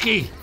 Jockey!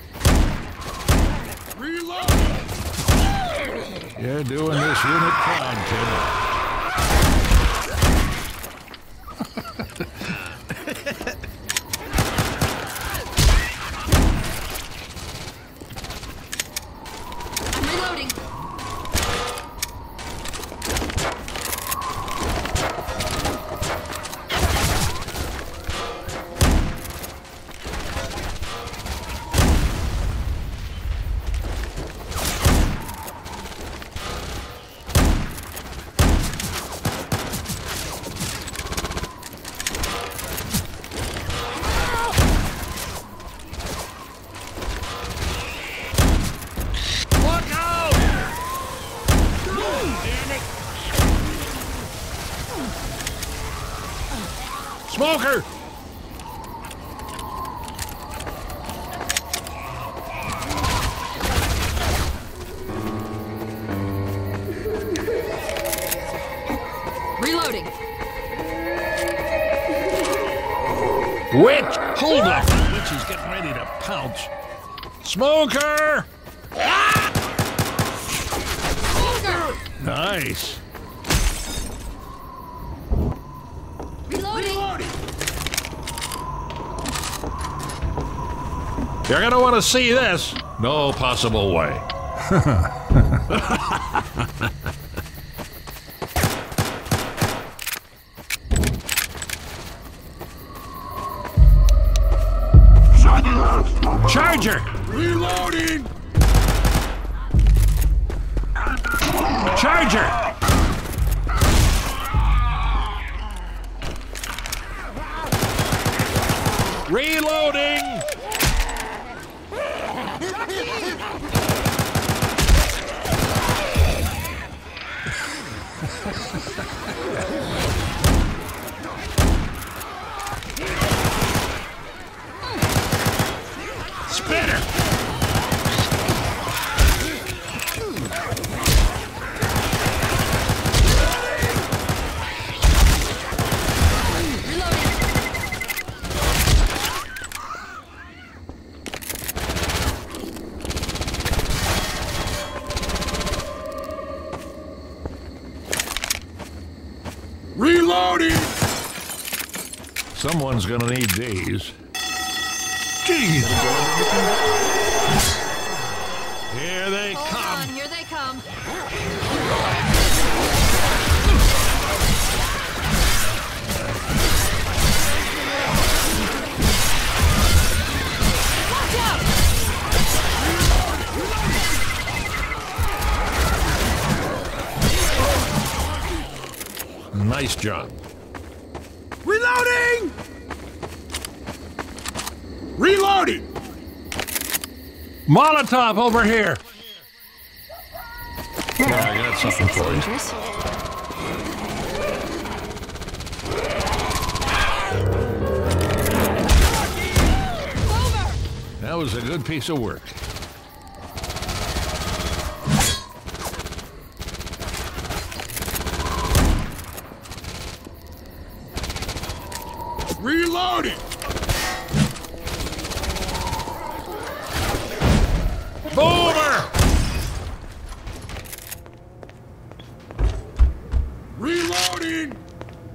See this. No possible way. Charger! Reloading! Charger! Reloading! Reloading! Someone's gonna need these. Jeez! Here they Hold come. on, here they come. Watch out! Nice job. Reloading! Reloading! Molotov over here. Yeah, I got something for you. That was a good piece of work. Reloading!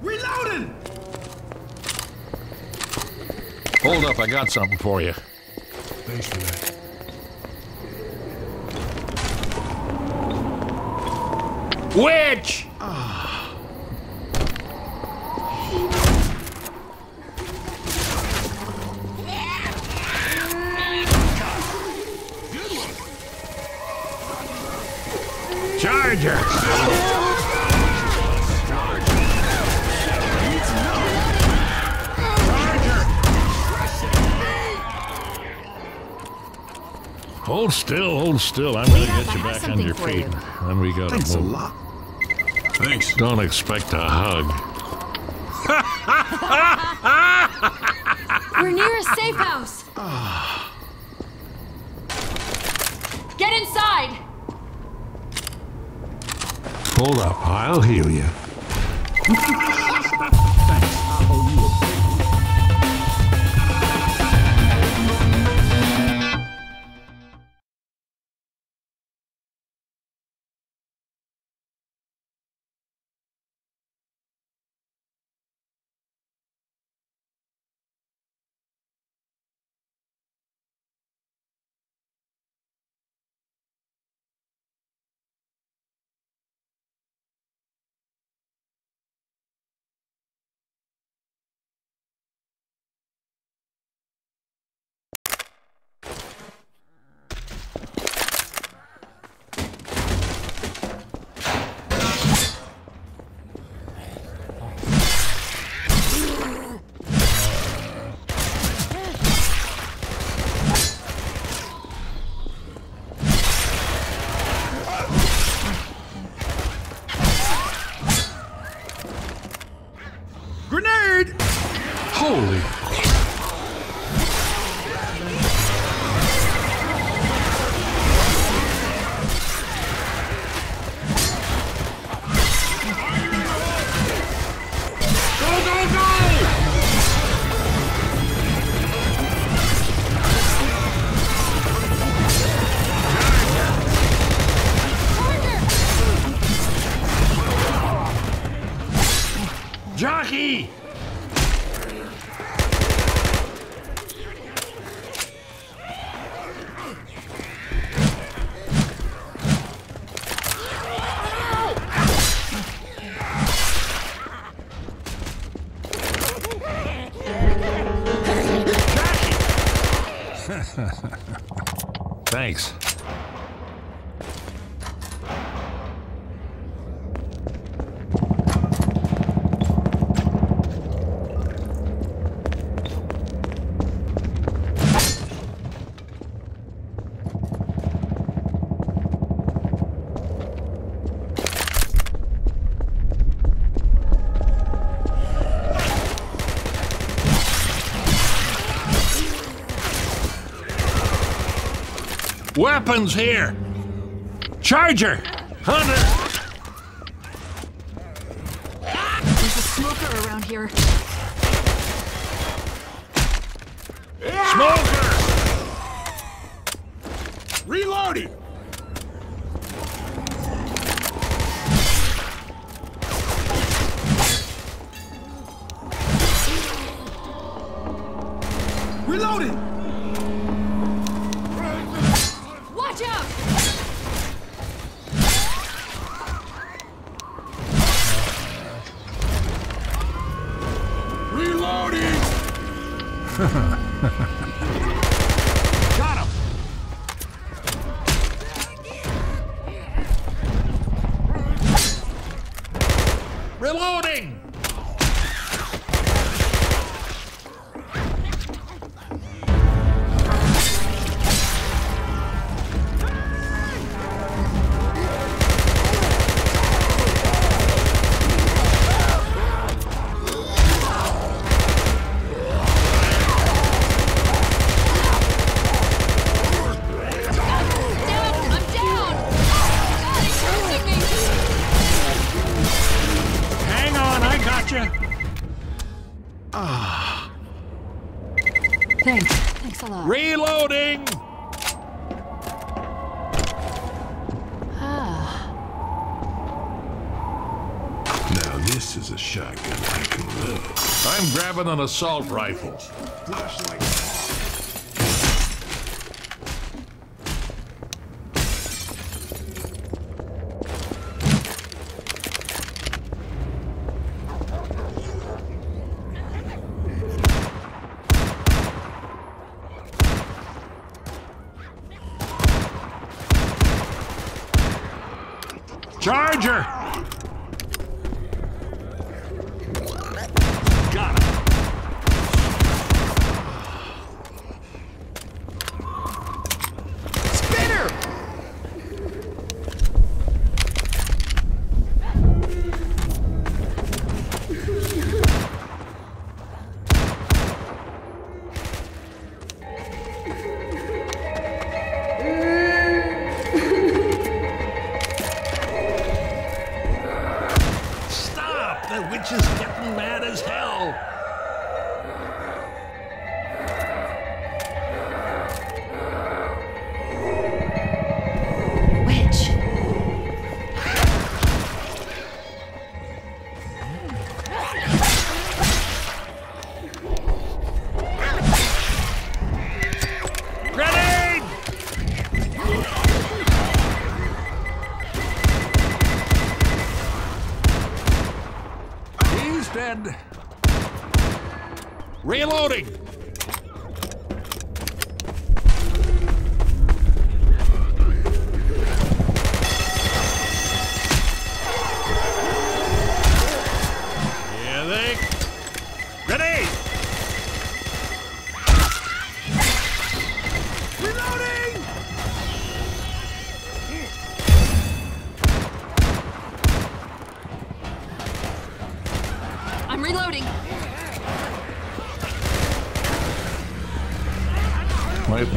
Reloading! Hold up, I got something for you. Thanks for that. Witch! Charger! Hold still, hold still. I'm gonna get you back on your feet. you. Then we gotta Thanks a move. lot. Thanks. Don't expect a hug. We're near a safe house. Get inside. Hold up, I'll heal you. Weapons here! Charger! Hunter! There's a smoker around here. Smoke! having an assault rifle. Flashlight.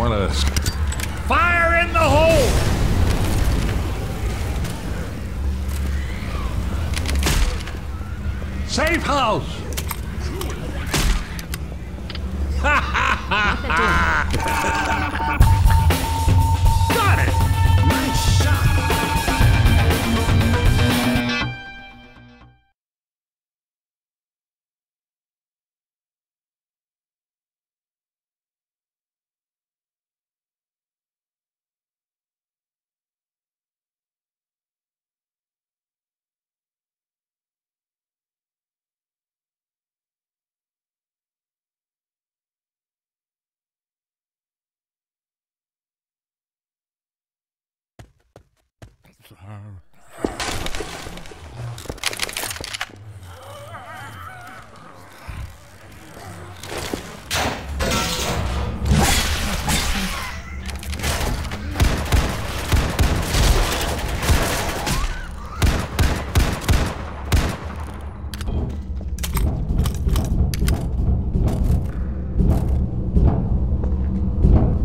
Want to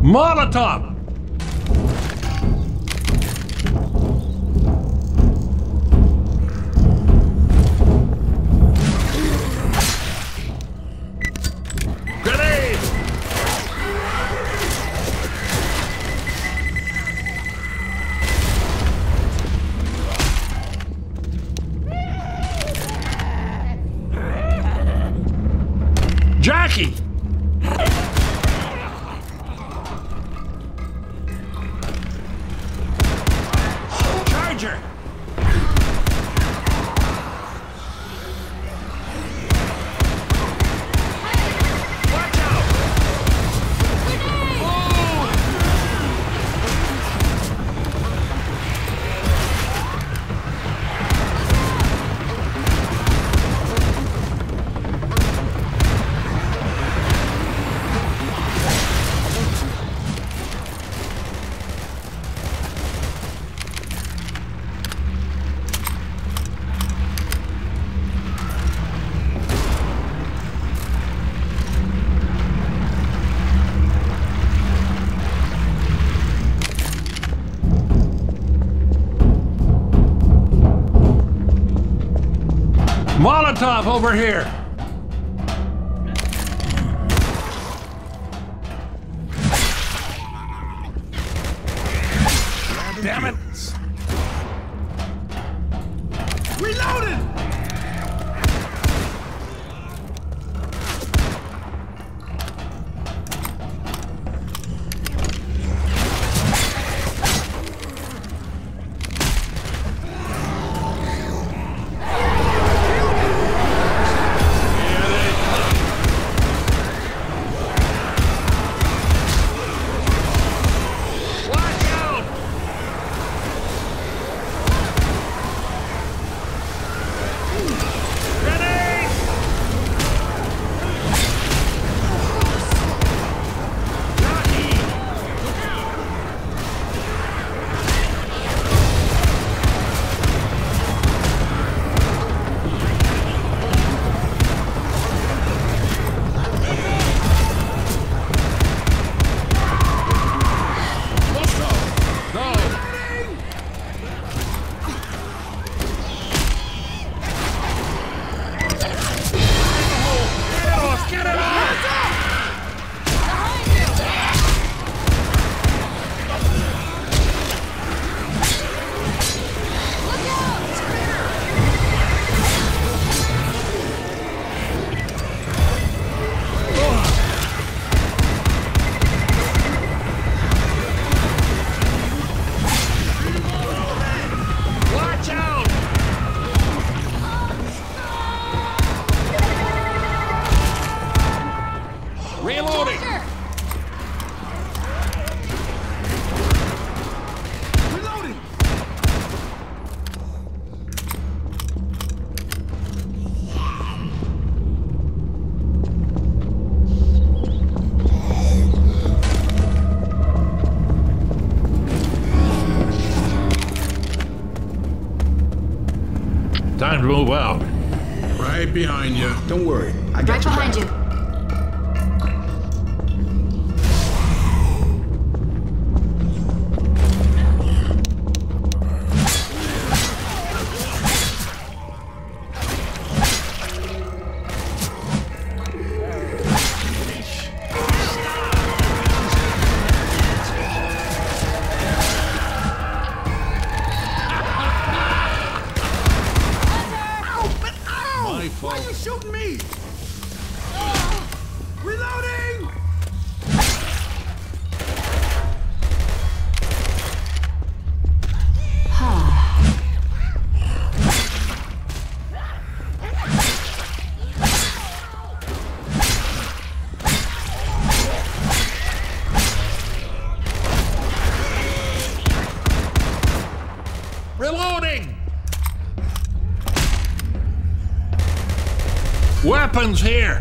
Molotov. Molotov over here. Time to move out. Right behind you. Don't worry. I got Right your behind back. you. My fault. Why are you shooting me? Reloading! Reloading! Weapons here!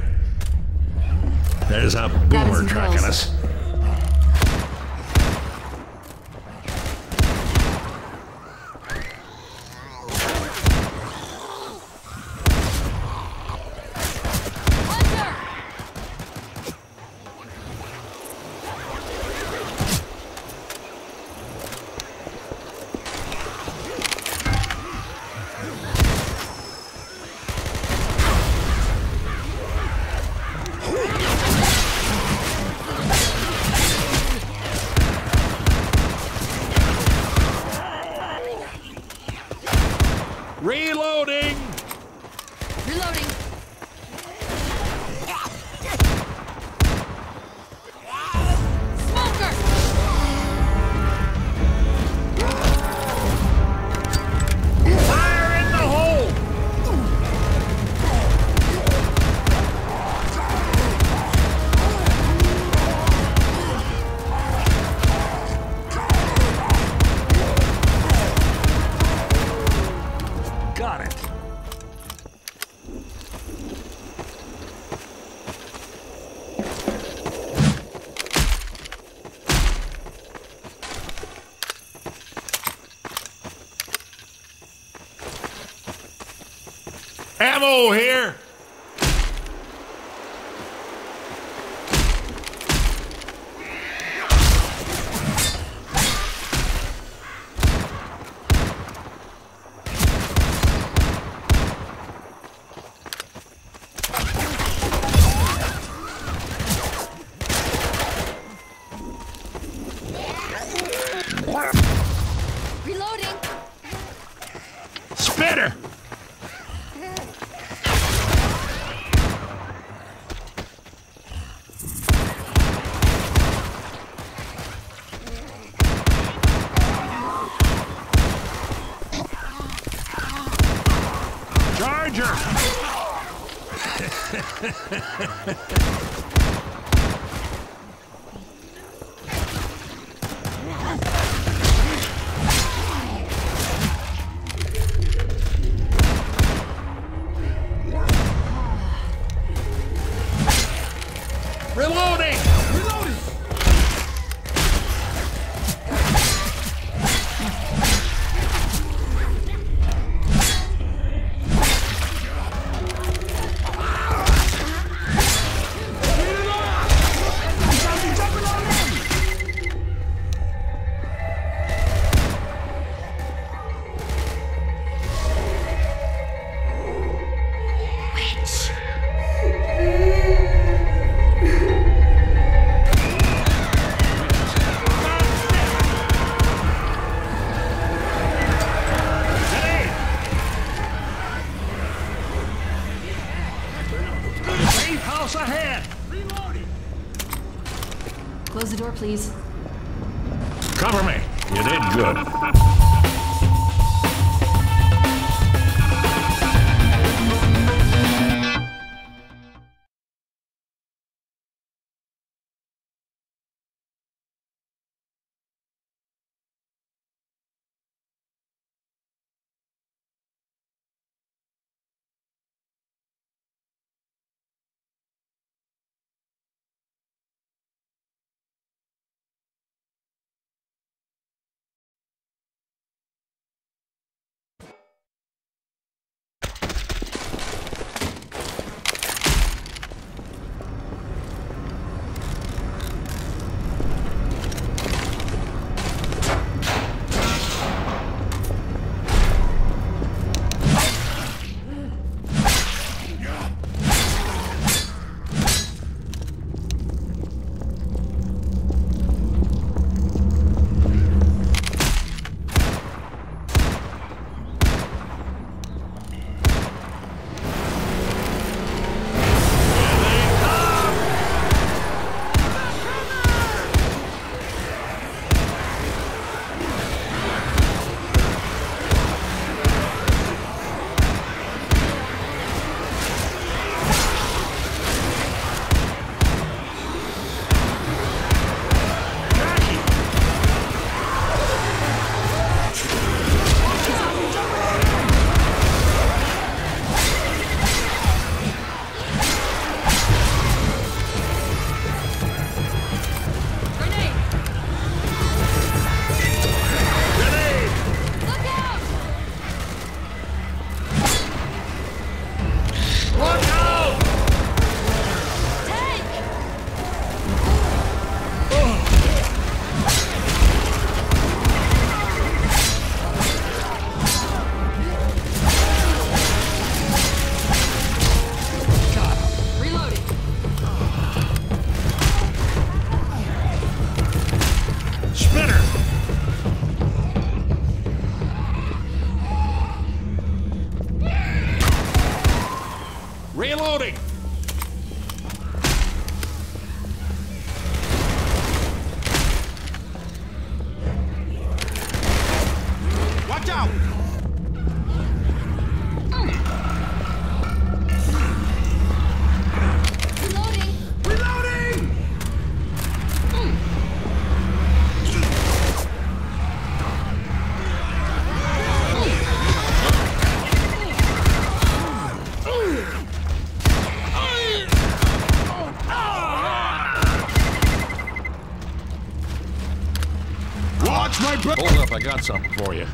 My! Hold up, I got something for you.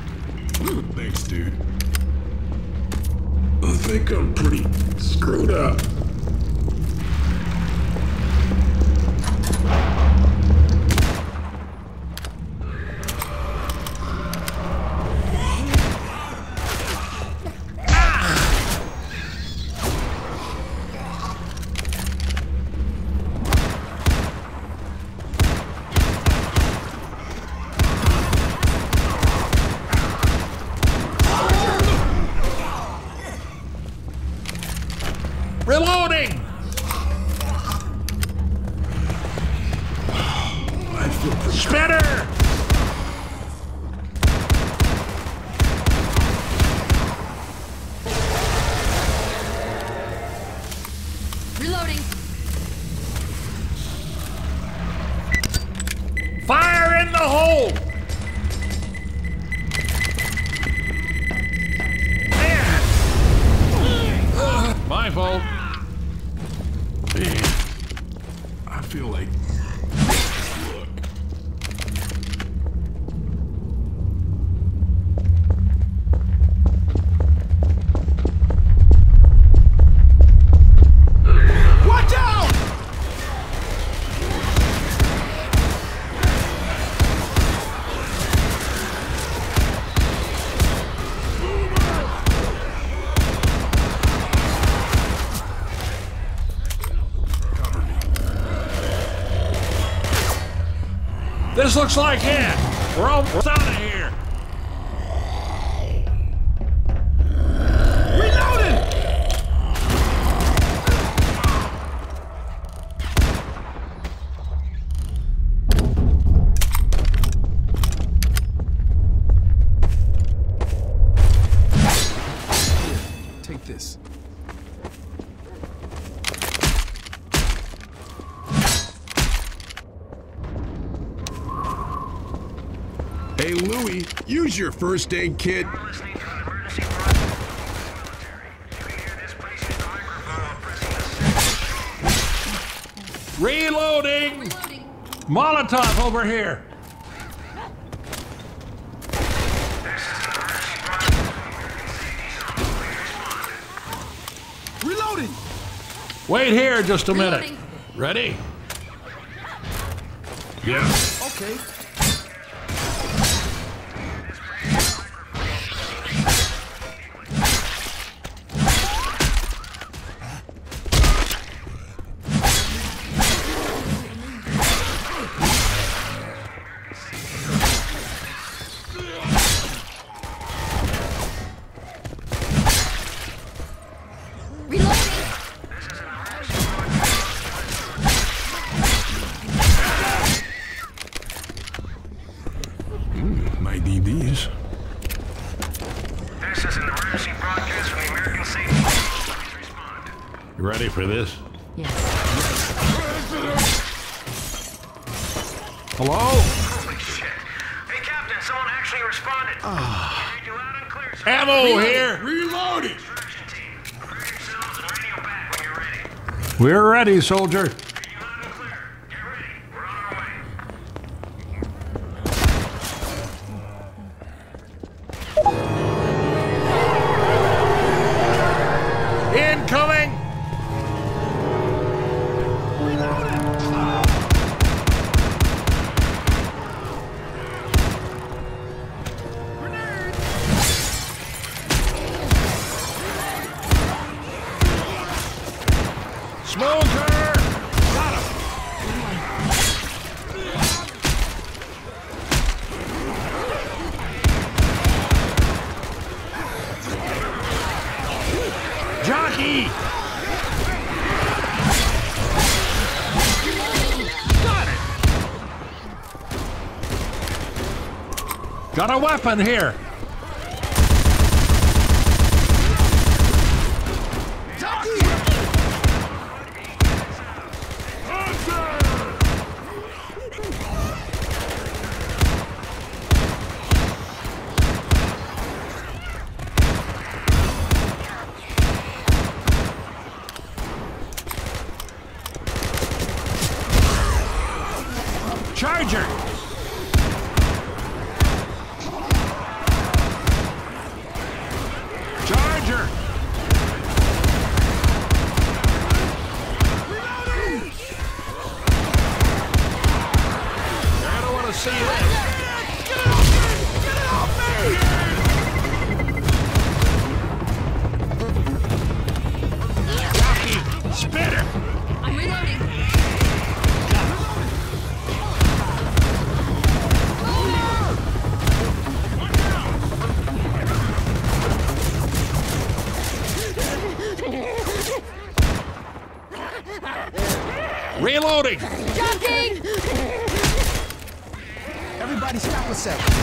Thanks, dude. I think I'm pretty screwed up. Feel like. Looks like it. We're almost out of here. Hey, Louis, use your first aid kit. listening to an emergency broadcast from the military. If you hear this, place the microphone on pressing the Reloading! Reloading. Molotov over here. Reloading! Wait here just a minute. Ready? Yeah. Okay. You ready for this? Yes. Hello? Holy shit. Hey, Captain, someone actually responded. Ah. I read you clear, sir. Ammo here. Reloading! Extraction team. Prepare yourselves and radio back when you're ready. We're ready, soldier. Got a weapon here. Reloading! Jumping. Everybody stop a second.